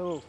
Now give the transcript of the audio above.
Oh.